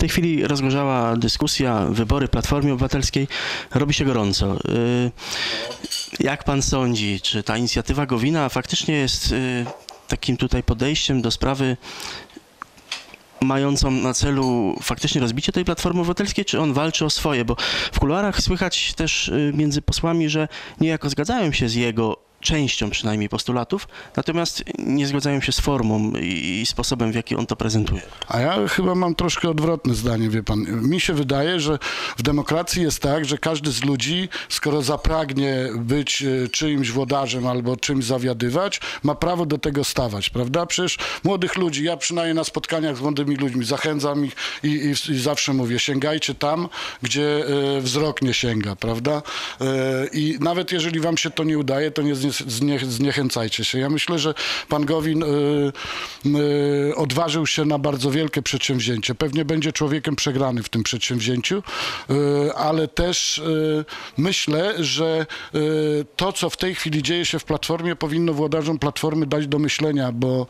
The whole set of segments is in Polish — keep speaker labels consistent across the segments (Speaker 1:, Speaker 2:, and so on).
Speaker 1: tej chwili rozgorzała dyskusja, wybory Platformy Obywatelskiej, robi się gorąco. Y, Jak pan sądzi, czy ta inicjatywa Gowina faktycznie jest y, takim tutaj podejściem do sprawy mającą na celu faktycznie rozbicie tej Platformy Obywatelskiej, czy on walczy o swoje? Bo w kuluarach słychać też y, między posłami, że niejako zgadzają się z jego częścią przynajmniej postulatów, natomiast nie zgadzają się z formą i sposobem, w jaki on to prezentuje.
Speaker 2: A ja chyba mam troszkę odwrotne zdanie, wie pan. Mi się wydaje, że w demokracji jest tak, że każdy z ludzi, skoro zapragnie być e, czyimś włodarzem albo czymś zawiadywać, ma prawo do tego stawać, prawda? Przecież młodych ludzi, ja przynajmniej na spotkaniach z młodymi ludźmi zachęcam ich i, i, i zawsze mówię, sięgajcie tam, gdzie e, wzrok nie sięga, prawda? E, I nawet jeżeli wam się to nie udaje, to nie znie, znie, zniechęcajcie się. Ja myślę, że pan Gowin e, e, odważył się na bardzo wielkie przedsięwzięcie. Pewnie będzie człowiekiem przegrany w tym przedsięwzięciu, e, ale też myślę, że to, co w tej chwili dzieje się w Platformie, powinno włodarzom Platformy dać do myślenia, bo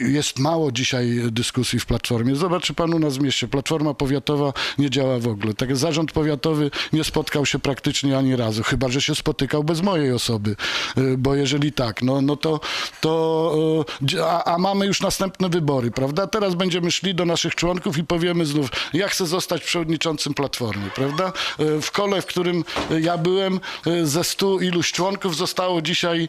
Speaker 2: jest mało dzisiaj dyskusji w Platformie. Zobaczy pan u nas w mieście, Platforma Powiatowa nie działa w ogóle. Tak, zarząd powiatowy nie spotkał się praktycznie ani razu, chyba, że się spotykał bez mojej osoby, E, bo jeżeli tak, no, no to, to e, a, a mamy już następne wybory, prawda? Teraz będziemy szli do naszych członków i powiemy znów, ja chcę zostać przewodniczącym Platformy, prawda? E, W kole, w którym ja byłem, ze stu iluś członków zostało dzisiaj,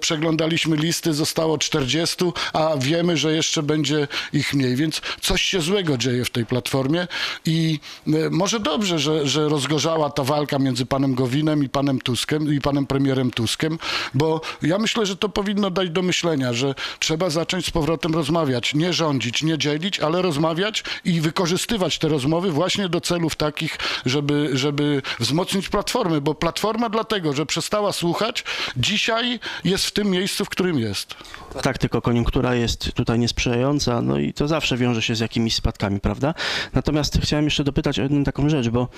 Speaker 2: przeglądaliśmy listy, zostało 40, a wiemy, że jeszcze będzie ich mniej, więc coś się złego dzieje w tej Platformie i może dobrze, że, że rozgorzała ta walka między panem Gowinem i panem Tuskiem i panem premierem Tuskiem, bo ja myślę, że to powinno dać do myślenia, że trzeba zacząć z powrotem rozmawiać, nie rządzić, nie dzielić, ale rozmawiać i wykorzystywać te rozmowy właśnie do celów takich, żeby, żeby wzmocnić platformę, bo platforma dlatego, że przestała słuchać, dzisiaj jest w tym miejscu, w którym jest.
Speaker 1: Tak, tylko koniunktura jest tutaj niesprzyjająca, no i to zawsze wiąże się z jakimiś spadkami, prawda? Natomiast chciałem jeszcze dopytać o jedną taką rzecz, bo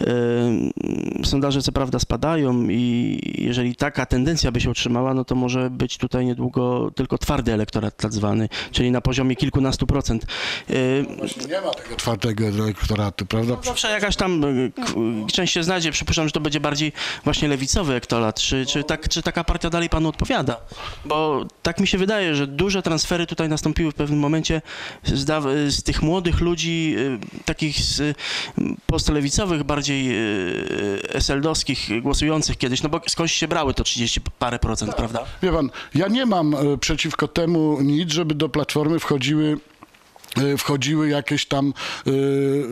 Speaker 1: yy, sondaże co prawda spadają i jeżeli taka tendencja by się utrzymała, no to może być tutaj niedługo tylko twardy elektorat tak zwany, czyli na poziomie kilkunastu procent.
Speaker 2: Właśnie nie ma tego twardego elektoratu, prawda?
Speaker 1: Zawsze jakaś tam y, część się znajdzie. Przypuszczam, że to będzie bardziej właśnie lewicowy elektorat. Czy, czy, tak, czy taka partia dalej panu odpowiada? Bo tak mi się wydaje, że duże transfery tutaj nastąpiły w pewnym momencie z, z tych młodych ludzi, y, takich z, postlewicowych, bardziej SL-dowskich, głosujących kiedyś. No bo skądś się brały to 30 parę procent, prawda?
Speaker 2: Wie pan, ja nie mam e, przeciwko temu nic, żeby do Platformy wchodziły wchodziły jakieś tam, e,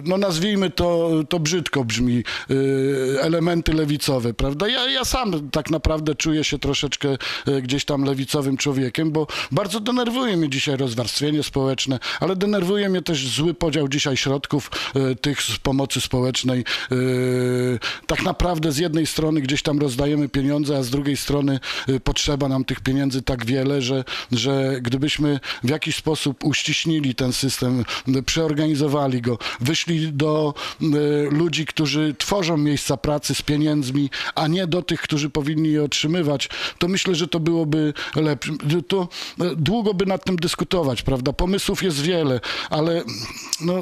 Speaker 2: no nazwijmy to, to brzydko brzmi, e, elementy lewicowe, prawda? Ja, ja sam tak naprawdę czuję się troszeczkę gdzieś tam lewicowym człowiekiem, bo bardzo denerwuje mnie dzisiaj rozwarstwienie społeczne, ale denerwuje mnie też zły podział dzisiaj środków tych z pomocy społecznej. Tak naprawdę z jednej strony gdzieś tam rozdajemy pieniądze, a z drugiej strony potrzeba nam tych pieniędzy tak wiele, że, że gdybyśmy w jakiś sposób uściśnili ten system, m, przeorganizowali go, wyszli do m, ludzi, którzy tworzą miejsca pracy z pieniędzmi, a nie do tych, którzy powinni je otrzymywać, to myślę, że to byłoby lepsze. To e, długo by nad tym dyskutować, prawda? Pomysłów jest wiele, ale no,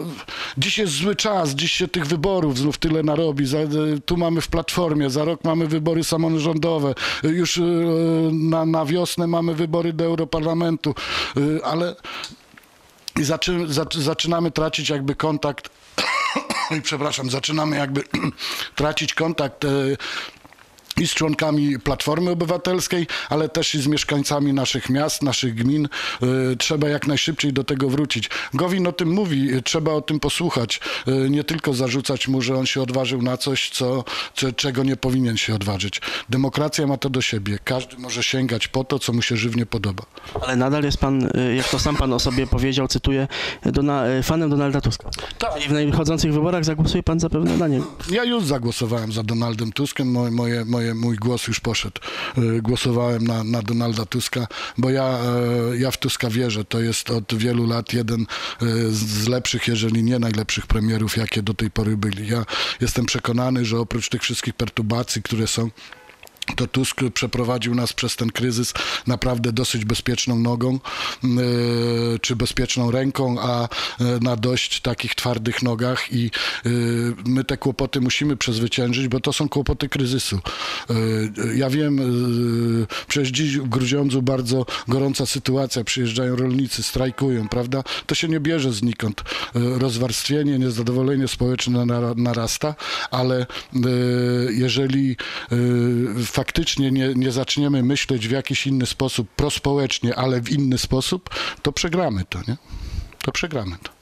Speaker 2: dziś jest zły czas, dziś się tych wyborów znów tyle narobi. Za, e, tu mamy w Platformie, za rok mamy wybory samorządowe, e, już e, na, na wiosnę mamy wybory do Europarlamentu, e, ale i zaczy, zaczy, zaczynamy tracić jakby kontakt i przepraszam, zaczynamy jakby tracić kontakt e, i z członkami Platformy Obywatelskiej, ale też i z mieszkańcami naszych miast, naszych gmin. Y, Trzeba jak najszybciej do tego wrócić. Gowin o tym mówi, trzeba o tym posłuchać. Y, Nie tylko zarzucać mu, że on się odważył na coś, co, co, czego nie powinien się odważyć. Demokracja ma to do siebie. Każdy może sięgać po to, co mu się żywnie podoba.
Speaker 1: Ale nadal jest pan, y, jak to sam pan o sobie powiedział, cytuję, Dona, fanem Donalda Tuska.
Speaker 2: Tak.
Speaker 1: Czyli w nadchodzących wyborach zagłosuje pan zapewne na niego.
Speaker 2: Ja już zagłosowałem za Donaldem Tuskiem, moje, moje, moje, mój głos już poszedł. E, Głosowałem na, na Donalda Tuska, bo ja, e, ja w Tuska wierzę. To jest od wielu lat jeden e, z lepszych, jeżeli nie najlepszych premierów, jakie do tej pory byli. Ja jestem przekonany, że oprócz tych wszystkich perturbacji, które są to Tusk przeprowadził nas przez ten kryzys naprawdę dosyć bezpieczną nogą, yy, czy bezpieczną ręką, a yy, na dość takich twardych nogach i yy, my te kłopoty musimy przezwyciężyć, bo to są kłopoty kryzysu. Ja wiem, przecież dziś w Grudziądzu bardzo gorąca sytuacja, przyjeżdżają rolnicy, strajkują, prawda? To się nie bierze znikąd. Rozwarstwienie, niezadowolenie społeczne nara- narasta, ale jeżeli yy, faktycznie nie, nie zaczniemy myśleć w jakiś inny sposób, prospołecznie, ale w inny sposób, to przegramy to, nie? To przegramy to.